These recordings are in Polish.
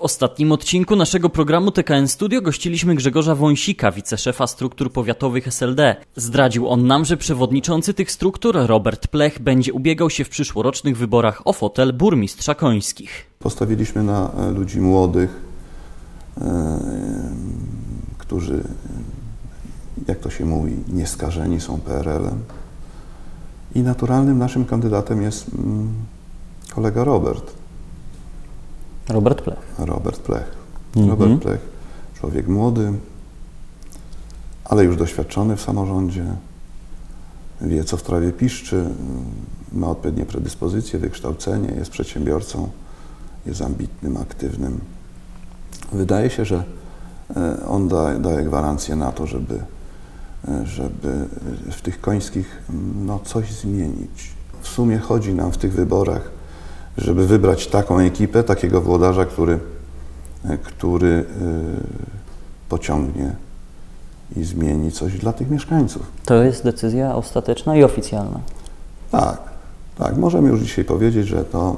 W ostatnim odcinku naszego programu TKN Studio gościliśmy Grzegorza Wąsika, wiceszefa struktur powiatowych SLD. Zdradził on nam, że przewodniczący tych struktur, Robert Plech, będzie ubiegał się w przyszłorocznych wyborach o fotel burmistrza Końskich. Postawiliśmy na e, ludzi młodych, e, którzy, jak to się mówi, nieskażeni są PRL-em. I naturalnym naszym kandydatem jest mm, kolega Robert. Robert Plech. Robert Plech. Mhm. Robert Plech, człowiek młody, ale już doświadczony w samorządzie, wie co w trawie piszczy, ma odpowiednie predyspozycje, wykształcenie, jest przedsiębiorcą, jest ambitnym, aktywnym. Wydaje się, że e, on daje, daje gwarancję na to, żeby, e, żeby w tych końskich no, coś zmienić. W sumie chodzi nam w tych wyborach, żeby wybrać taką ekipę, takiego włodarza, który, e, który y, pociągnie i zmieni coś dla tych mieszkańców. To jest decyzja ostateczna i oficjalna. Tak, tak. Możemy już dzisiaj powiedzieć, że to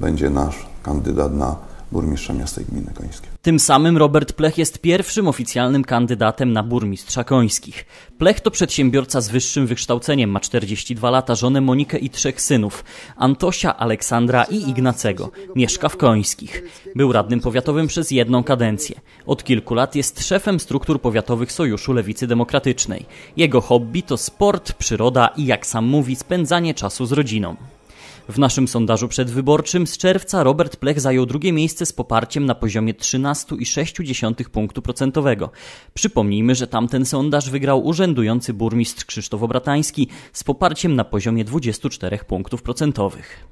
będzie nasz kandydat na burmistrza miasta i gminy Końskie. Tym samym Robert Plech jest pierwszym oficjalnym kandydatem na burmistrza Końskich. Plech to przedsiębiorca z wyższym wykształceniem, ma 42 lata, żonę Monikę i trzech synów, Antosia, Aleksandra i Ignacego. Mieszka w Końskich. Był radnym powiatowym przez jedną kadencję. Od kilku lat jest szefem struktur powiatowych Sojuszu Lewicy Demokratycznej. Jego hobby to sport, przyroda i jak sam mówi, spędzanie czasu z rodziną. W naszym sondażu przedwyborczym z czerwca Robert Plech zajął drugie miejsce z poparciem na poziomie 13,6 punktu procentowego. Przypomnijmy, że tamten sondaż wygrał urzędujący burmistrz Krzysztof Obratański z poparciem na poziomie 24 punktów procentowych.